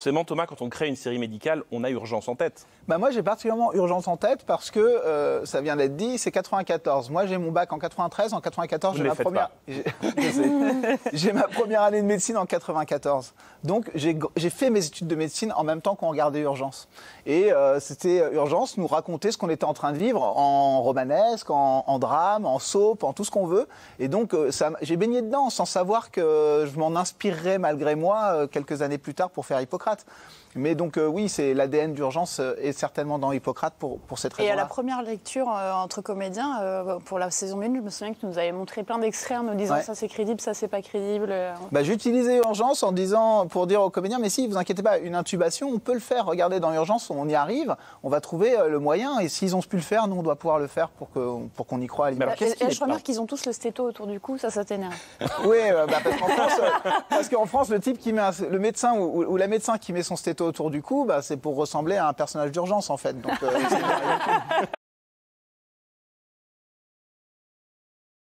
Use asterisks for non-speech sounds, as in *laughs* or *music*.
Forcément, Thomas, quand on crée une série médicale, on a urgence en tête. Bah moi, j'ai particulièrement urgence en tête parce que euh, ça vient d'être dit, c'est 94. Moi, j'ai mon bac en 93. En 94, Vous j'ai ma première. *laughs* j'ai- ma première année de médecine en 94. Donc, j'ai fait mes études de médecine en même temps qu'on regardait Urgence. Et euh, c'était euh, Urgence nous raconter ce qu'on était en train de vivre en romanesque, en, en drame, en soap, en tout ce qu'on veut. Et donc, j'ai baigné dedans sans savoir que je m'en inspirerais malgré moi quelques années plus tard pour faire Hippocrate. Mais donc euh, oui, c'est l'ADN d'urgence euh, est certainement dans Hippocrate pour, pour cette Et à la première lecture euh, entre comédiens, euh, pour la saison 1, je me souviens que tu nous avais montré plein d'extraits en nous disant Ouais. ça c'est crédible, ça c'est pas crédible. Bah, J'utilisais Urgence en disant, pour dire aux comédiens, mais si, vous inquiétez pas, une intubation, on peut le faire. Regardez, dans Urgence, on y arrive, on va trouver euh, le moyen. Et s'ils ont pu le faire, nous, on doit pouvoir le faire pour qu'on pour qu'on y croit à Mais alors, l'image. qu'est-ce Et- je remarque qu'ils ont tous le stéto autour du cou, ça, ça t'énerve. Oui, bah, parce qu'en France, euh, parce qu'en France, le type qui met un- le médecin ou, ou la médecin qui met son stéto autour du cou, bah, c'est pour ressembler à un personnage d'urgence en fait. Euh, *laughs*